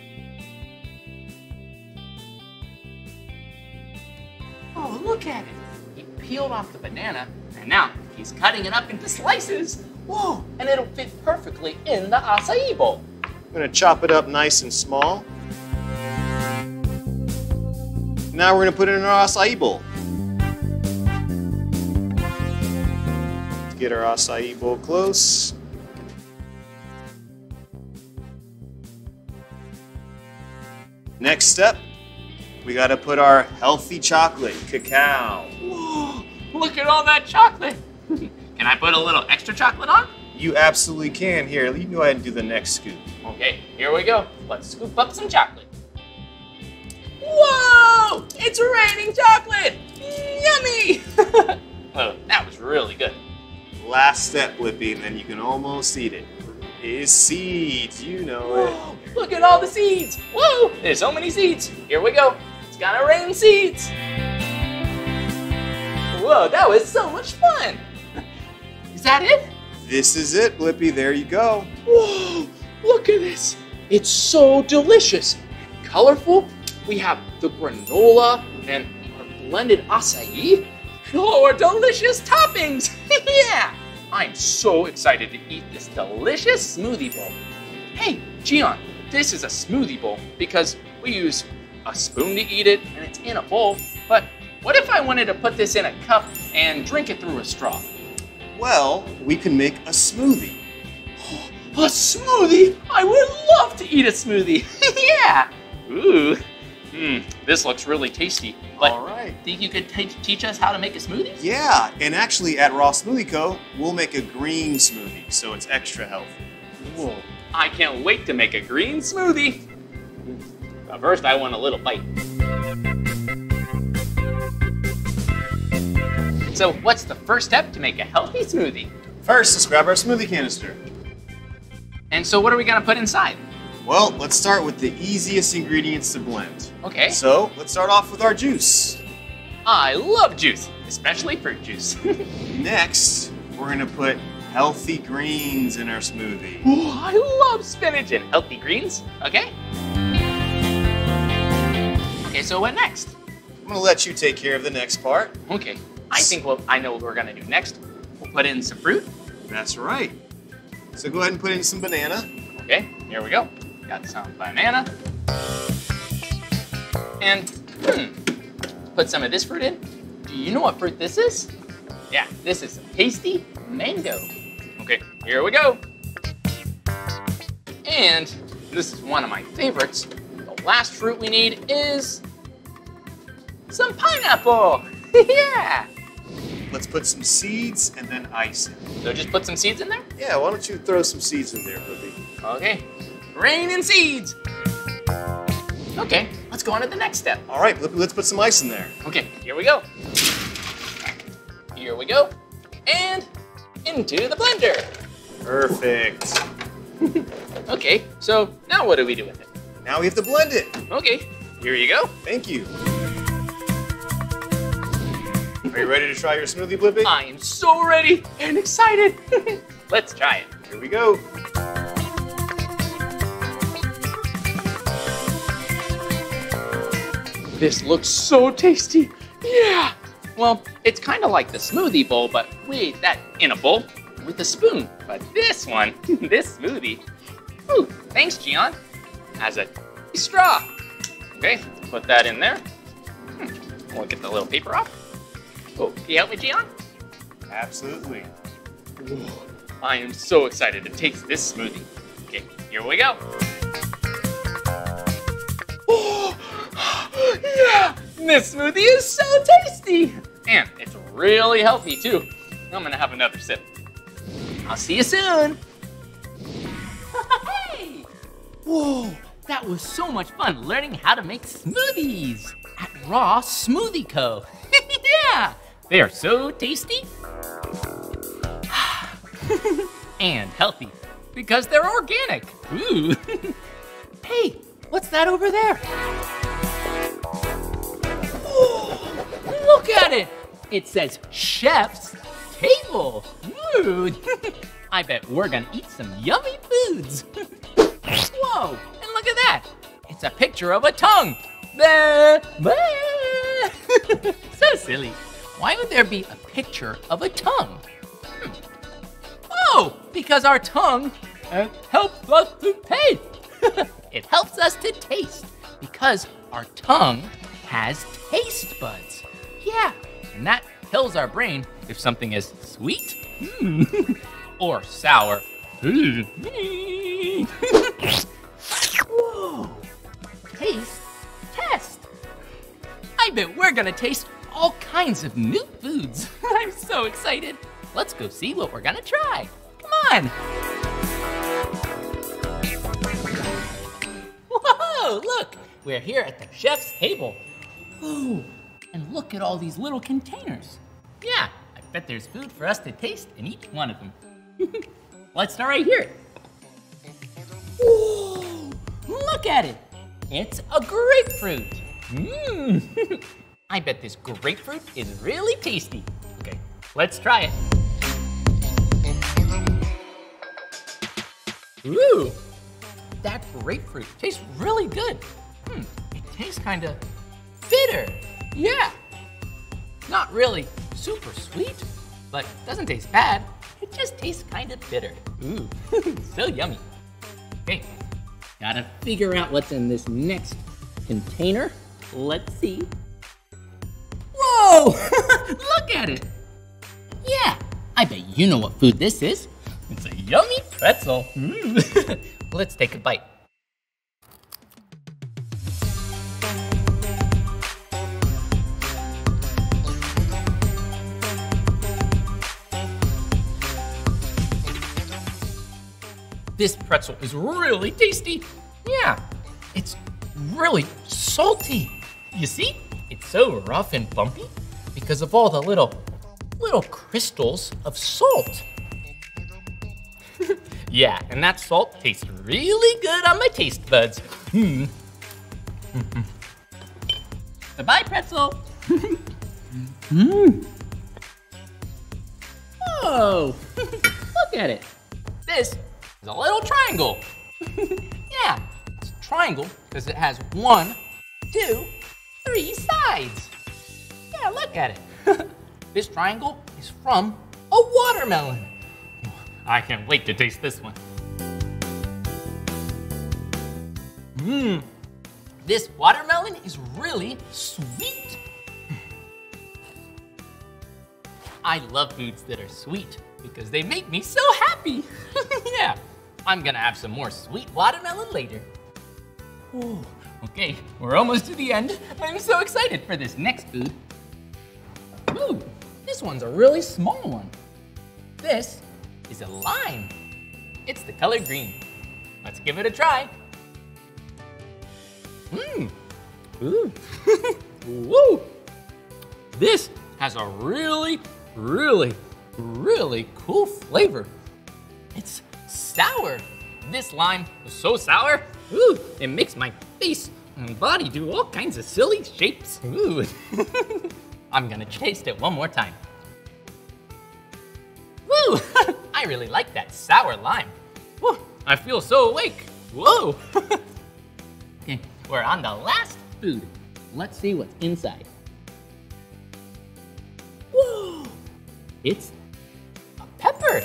Oh, look at it. He peeled off the banana, and now he's cutting it up into slices. Whoa, and it'll fit perfectly in the acai bowl. I'm gonna chop it up nice and small. Now we're gonna put it in our acai bowl. Let's get our acai bowl close. Next step, we gotta put our healthy chocolate, cacao. Whoa, look at all that chocolate. Can I put a little extra chocolate on? You absolutely can. Here, you go ahead and do the next scoop. Okay, here we go. Let's scoop up some chocolate. Whoa! It's raining chocolate! Yummy! oh, that was really good. Last step, Blippi, and then you can almost eat it, is seeds. You know it. Look at all the seeds! Whoa! There's so many seeds. Here we go. Gonna rain seeds. Whoa, that was so much fun! Is that it? This is it, Blippi. There you go. Whoa, look at this. It's so delicious and colorful. We have the granola and our blended acai. Oh, our delicious toppings. yeah, I'm so excited to eat this delicious smoothie bowl. Hey, Gian, this is a smoothie bowl because we use a spoon to eat it and it's in a bowl. But what if I wanted to put this in a cup and drink it through a straw? Well, we can make a smoothie. A smoothie? I would love to eat a smoothie. yeah. Ooh. Hmm. This looks really tasty. But All right. think you could teach us how to make a smoothie? Yeah, and actually at Raw Smoothie Co., we'll make a green smoothie, so it's extra healthy. Whoa. I can't wait to make a green smoothie. But first, I want a little bite. So, what's the first step to make a healthy smoothie? First, let's grab our smoothie canister. And so, what are we gonna put inside? Well, let's start with the easiest ingredients to blend. Okay. So, let's start off with our juice. I love juice, especially fruit juice. Next, we're gonna put healthy greens in our smoothie. Ooh, I love spinach and healthy greens. Okay. Okay, so what next? I'm gonna let you take care of the next part. Okay, I think what I know what we're gonna do next. We'll put in some fruit. That's right. So go ahead and put in some banana. Okay, here we go. Got some banana. And hmm, put some of this fruit in. Do you know what fruit this is? Yeah, this is some tasty mango. Okay, here we go. And this is one of my favorites. Last fruit we need is some pineapple. yeah. Let's put some seeds and then icing. So just put some seeds in there. Yeah, why don't you throw some seeds in there, Blippi? Okay. Rain and seeds. Okay, let's go on to the next step. All right, let's put some ice in there. Okay, here we go. Here we go. And into the blender. Perfect. Okay, so Now what do we do with it? Now we have to blend it. Okay, here you go. Thank you. Are you ready to try your smoothie, Blippi? I am so ready and excited. Let's try it. Here we go. This looks so tasty. Yeah. Well, it's kind of like the smoothie bowl, but wait, that in a bowl with a spoon. But this one, this smoothie. Ooh, thanks, Gian. Has a straw. Okay, put that in there. Hmm, We'll get the little paper off. Oh, can you help me, Gian? Absolutely. I am so excited to taste this smoothie. Okay, here we go. Oh, yeah, this smoothie is so tasty. And it's really healthy too. I'm gonna have another sip. I'll see you soon. hey! Whoa, that was so much fun learning how to make smoothies at Raw Smoothie Co. yeah, they are so tasty and healthy because they're organic. Ooh. hey, what's that over there? Look at it. It says chef's table. Ooh. I bet we're gonna eat some yummy foods. Whoa, and look at that. It's a picture of a tongue. So silly. Why would there be a picture of a tongue? Oh, because our tongue uh, helps us to taste. it helps us to taste because our tongue has taste buds. Yeah, and that tells our brain if something is sweet mm, or sour. Bet we're gonna taste all kinds of new foods. I'm so excited. Let's go see what we're gonna try. Come on. Whoa, look, we're here at the chef's table. Ooh, and look at all these little containers. Yeah, I bet there's food for us to taste in each one of them. Let's start right here. Whoa, look at it. It's a grapefruit. Mmm. I bet this grapefruit is really tasty. Okay, let's try it. Ooh, that grapefruit tastes really good. Hmm, it tastes kind of bitter. Yeah. Not really super sweet, but doesn't taste bad. It just tastes kind of bitter. Ooh, so yummy. Okay, gotta figure out what's in this next container. Let's see. Whoa! Look at it. Yeah, I bet you know what food this is. It's a yummy pretzel. Mm. Let's take a bite. This pretzel is really tasty. Yeah, it's really salty. You see? It's so rough and bumpy because of all the little, little crystals of salt. yeah, and that salt tastes really good on my taste buds. Hmm. Bye-bye, pretzel. Mmm. Whoa, look at it. This is a little triangle. yeah, it's a triangle because it has one, two, three sides. Yeah, look at it. this triangle is from a watermelon. I can't wait to taste this one. Mmm, this watermelon is really sweet. I love foods that are sweet because they make me so happy. yeah, I'm gonna have some more sweet watermelon later. Ooh, okay, we're almost to the end. I'm so excited for this next food. Ooh, this one's a really small one. This is a lime. It's the color green. Let's give it a try. Mmm. Ooh. Woo. This has a really, really, really cool flavor. It's sour. This lime is so sour Ooh, it makes my face and body do all kinds of silly shapes. Ooh. I'm gonna taste it one more time. Woo! I really like that sour lime. Woo, I feel so awake. Whoa! Oh. okay, we're on the last food. Let's see what's inside. Whoa! It's a pepper.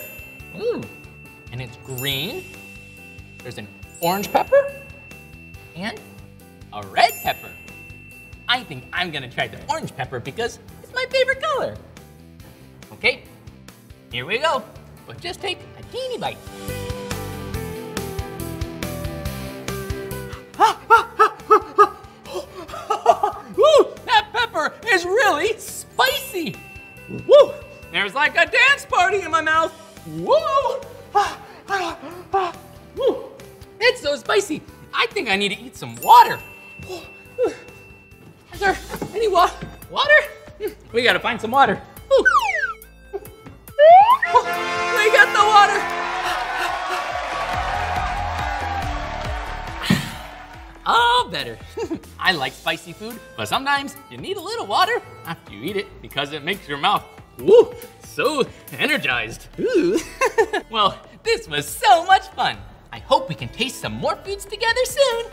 Ooh, and it's green. There's an orange pepper and a red pepper. I think I'm gonna try the orange pepper because it's my favorite color. Okay, here we go. But just take a teeny bite. Ooh, that pepper is really spicy. Woo! There's like a dance party in my mouth. Whoa! Think I need to eat some water. Is there any wa water? We gotta find some water. Ooh. Oh, we got the water. Oh, better. I like spicy food, but sometimes you need a little water after you eat it because it makes your mouth woo, so energized. Ooh. well, this was so much fun. Hope we can taste some more foods together soon.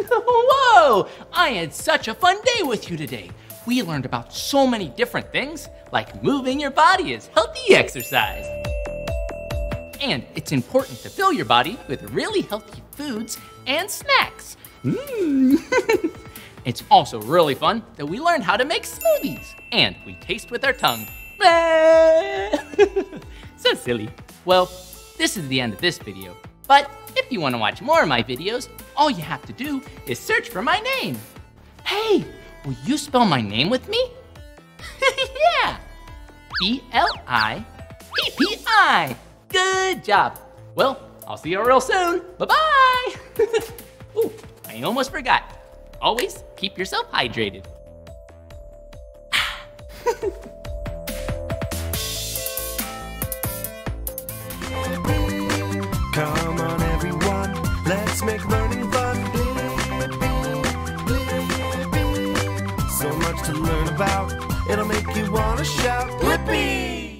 Whoa! I had such a fun day with you today. We learned about so many different things, like moving your body is healthy exercise. And it's important to fill your body with really healthy foods and snacks. Mm. it's also really fun that we learned how to make smoothies and we taste with our tongue. so silly. Well, this is the end of this video. But if you want to watch more of my videos, all you have to do is search for my name. Hey, will you spell my name with me? yeah, B-L-I-P-P-I. Good job. Well, I'll see you real soon. Bye-bye. Ooh, I almost forgot. Always keep yourself hydrated. Come on, everyone, let's make learning fun. So much to learn about, it'll make you wanna shout, Blippi!